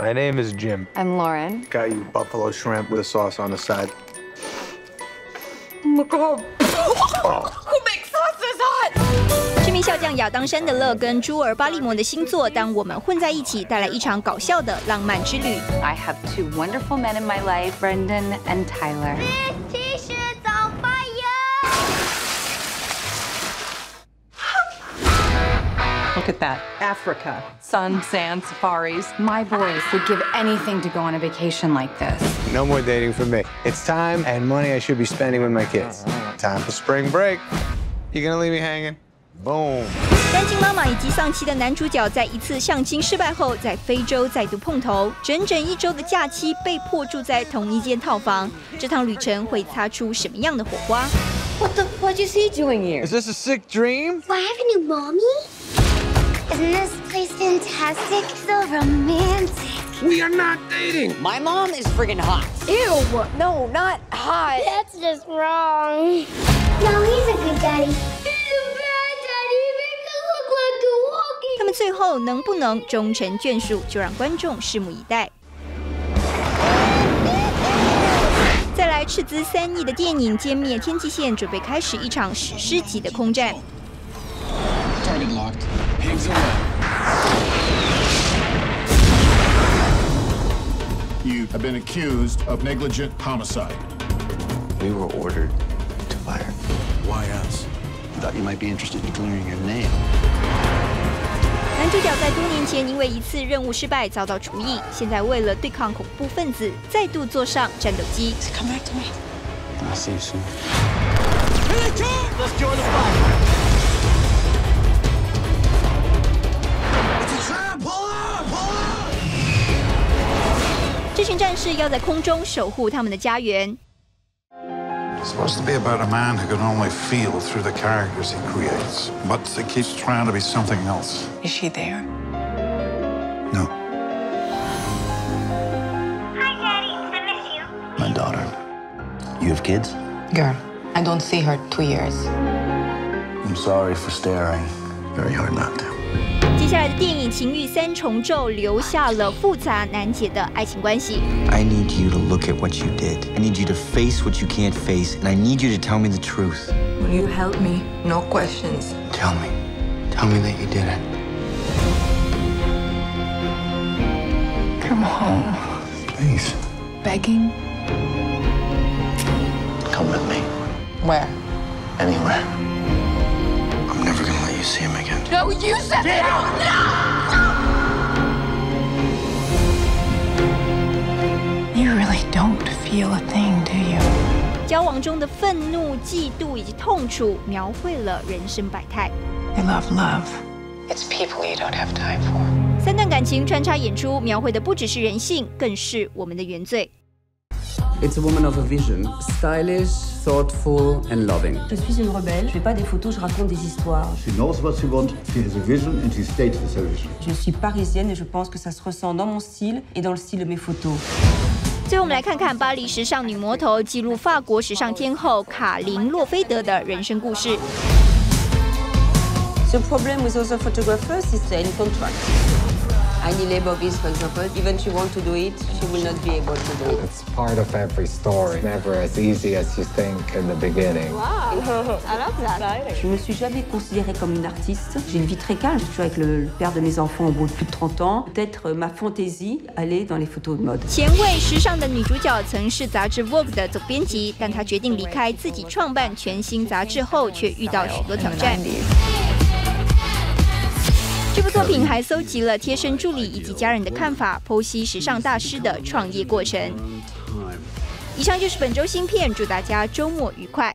My name is Jim. I'm Lauren. Got you buffalo shrimp with a sauce on the side. Oh my god. Who makes sauces hot? 知名笑匠亚当·山德勒跟朱尔·巴利摩的新作《当我们混在一起》带来一场搞笑的浪漫之旅。 I have two wonderful men in my life, Brendan and Tyler. at that. Africa. Sun, sand, safaris. My boys would give anything to go on a vacation like this. No more dating for me. It's time and money I should be spending with my kids. Time for spring break. You gonna leave me hanging? Boom. 单亲妈妈以及丧妻的男主角在一次相亲失败后，在非洲再度碰头，整整一周的假期被迫住在同一间套房。这趟旅程会擦出什么样的火花？ What the fudge is he doing here? Is this a sick dream? Do I have a new mommy? Isn't this place fantastic? So romantic. We are not dating. My mom is friggin' hot. Ew! No, not hot. That's just wrong. No, he's a good daddy. He's a bad daddy. He makes us look like a walking. 他们最后能不能终成眷属，就让观众拭目以待。再来斥资三亿的电影《歼灭天际线》准备开始一场史诗级的空战。Target locked. Pigs away. You have been accused of negligent homicide. We were ordered to fire. Why us? Thought you might be interested in clearing your name. 男主角在多年前因为一次任务失败遭到除役，现在为了对抗恐怖分子，再度坐上战斗机。 Come back to me. I'll see you soon. Let's join the fight. 这群战士要在空中守护他们的家园。 It's supposed to be about a man who can only feel through the characters he creates, but he keeps trying to be something else. Is she there? No, Hi, Daddy. I miss you. My daughter. You have kids? Girl, I don't see her two years. I'm sorry for staring. Very hard not to. 接下来的电影《情欲三重奏》留下了复杂难解的爱情关系。 I need you to look at what you did. I need you to face what you can't face, and I need you to tell me the truth. Will you help me? No questions. Tell me. Tell me that you did it. Come home. please. Begging? Come with me. Where? Anywhere. You see him again. No, you said it! You really don't feel a thing, do you? 交往中的愤怒、嫉妒以及痛楚，描绘了人生百态。I love love. It's people you don't have time for. 三段感情穿插演出，描绘的不只是人性，更是我们的原罪。It's a woman of a vision, stylish, thoughtful, and loving. Je suis une rebelle. Je fais pas des photos, je raconte des histoires. She knows what she wants, she has a vision, and she states the vision. Je suis parisienne et je pense que ça se ressent dans mon style et dans le style de mes photos. 最后，我们来看看巴黎时尚女魔头记录法国时尚天后卡琳·洛菲德的人生故事。 The problem with other photographers is the contract. Annie Leibovitz, for example, even she want to do it, she will not be able to do it. It's part of every story. Never as easy as you think in the beginning. Ah, I love that! Je me suis jamais considérée comme une artiste. J'ai une vie très calme. Je suis avec le, le père de mes enfants au bout de plus de 30 ans. Peut-être euh, ma fantaisie aller dans les photos de mode. 前卫时尚的女主角曾是杂志 Vogue 的总编辑，但她决定离开自己创办全新杂志后，却遇到许多挑战。这部作品还搜集了贴身助理以及家人的看法，剖析时尚大师的创业过程。以上就是本周新片，祝大家周末愉快。